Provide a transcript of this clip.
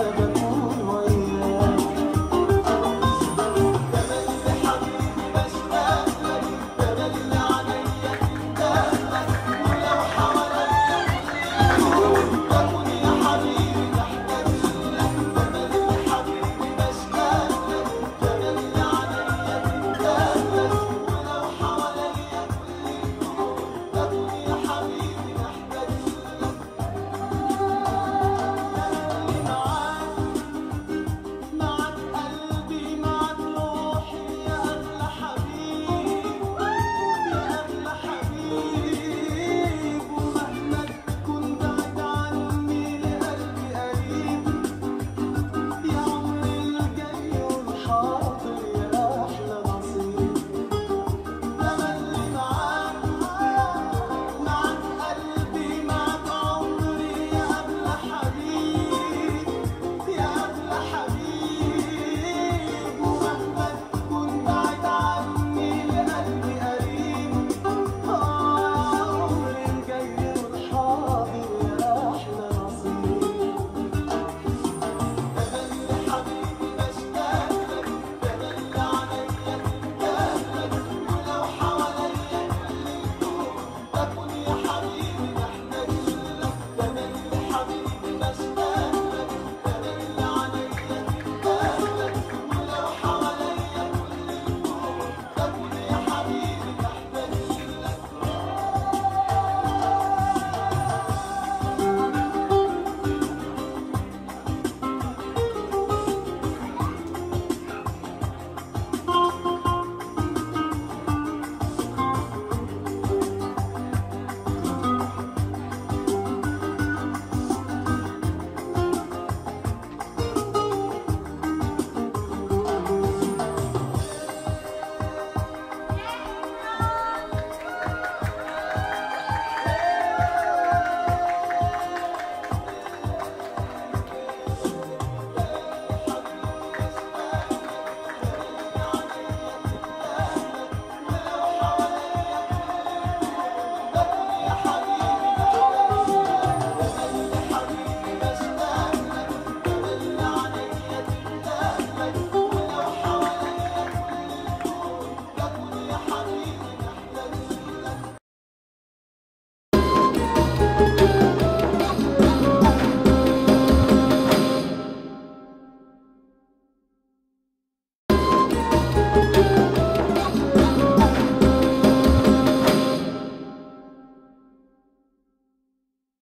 Oh.